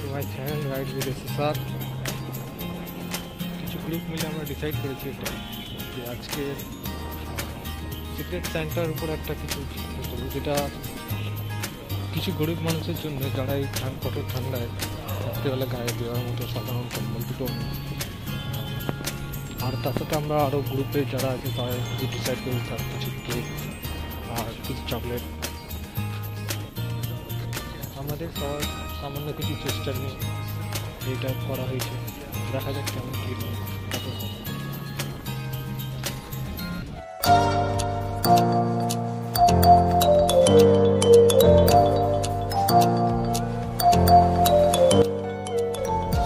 To my channel ride with sir কিছু group মিলে আমরা ডিসাইড করেছি এটা, যে আজকে সিক্রেট স্যান্টার উপর একটা কিছু করব, যেটা কিছু গরিব মানুষের জন্য, যারা এই ঠান কঠোর ঠান্ডায় রাত্রিবেলা গায়ে দেওয়ার মতো সাধারণ কম্বল দুটো নেই। আর তার সাথে আমরা আরও গ্রুপে যারা আছে, তারা কিছু ডিসাইড করি তার কিছু কেক আর কিছু চকলেট আমাদের সবার সামান্য কিছু চেষ্টা নিয়ে এইটা করা হয়েছে। দেখা যাক কেমন কী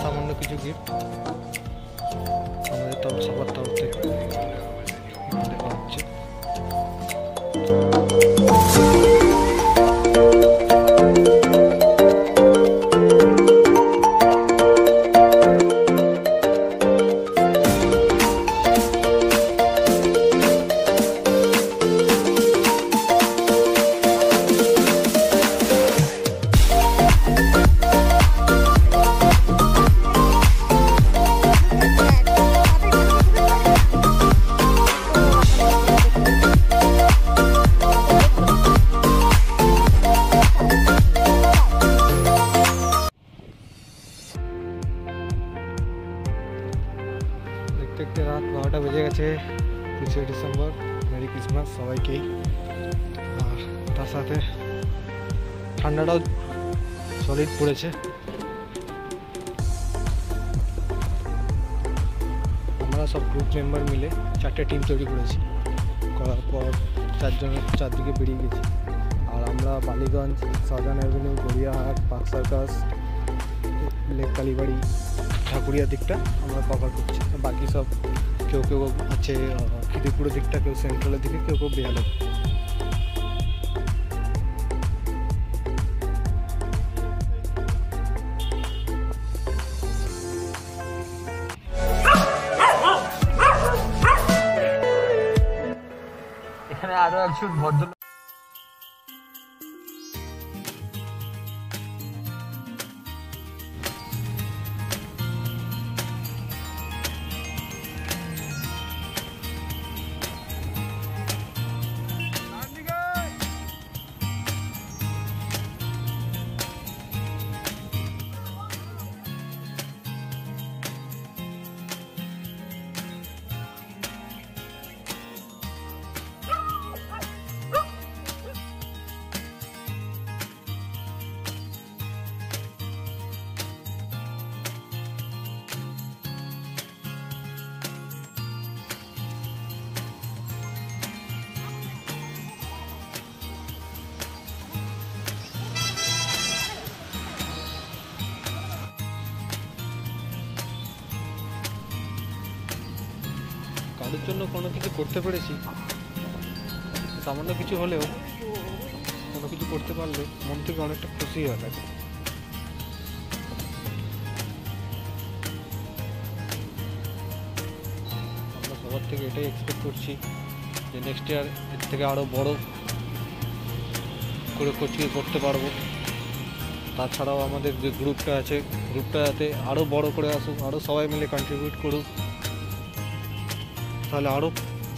সামান্য কিছু গিফট। আমাদের তরফ সবার তরফ থেকে। দেওয়া হচ্ছে দেখতে রাত বারোটা বেজে গেছে, পঁচিশে ডিসেম্বর, মেরি ক্রিসমাস সবাইকেই। আর তার সাথে ঠান্ডাটাও সলিড পড়েছে। আমরা সব গ্রুপ মেম্বার মিলে চারটে টিম তৈরি করেছি। করার পর চারজনের চারদিকে বেরিয়ে গেছি। আর আমরা Ballygunge Southern Avenue Gariahat, Park Circus Lake Kalibari Thakuria দিকটা আমরা কভার করছি। বাকি সব কেউ কেউ আছে আহ, খিদিরপুরের দিকটা কেউ সেন্ট্রালের দিকে কেউ কেউ বেহালের এখানে আরও একজন ভদ্র কারোর জন্য কোনো কিছু করতে পেরেছি। সামান্য কিছু হলেও কোনো কিছু করতে পারলে মন থেকে অনেকটা খুশি হয়ে থাকে আমরা সবার থেকে এটাই এক্সপেক্ট করছি যে নেক্সট ইয়ার এর থেকে আরও বড় করে কোচিং করতে পারব। তাছাড়াও আমাদের যে গ্রুপটা আছে গ্রুপটা যাতে আরও বড় করে আসুক আরও সবাই মিলে কন্ট্রিবিউট করুক। তাহলে আরও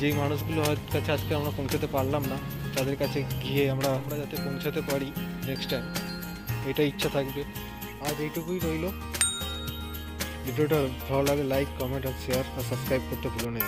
যেই মানুষগুলো কাছে আজকে আমরা পৌঁছাতে পারলাম না, তাদের কাছে গিয়ে আমরা আমরা যাতে পৌঁছাতে পারি নেক্সট টাইম এটা ইচ্ছা থাকবে। আজ এইটুকুই রইল। ভিডিওটা ভালো লাগে লাইক কমেন্ট আর শেয়ার আর সাবস্ক্রাইব করতে ভুলো না।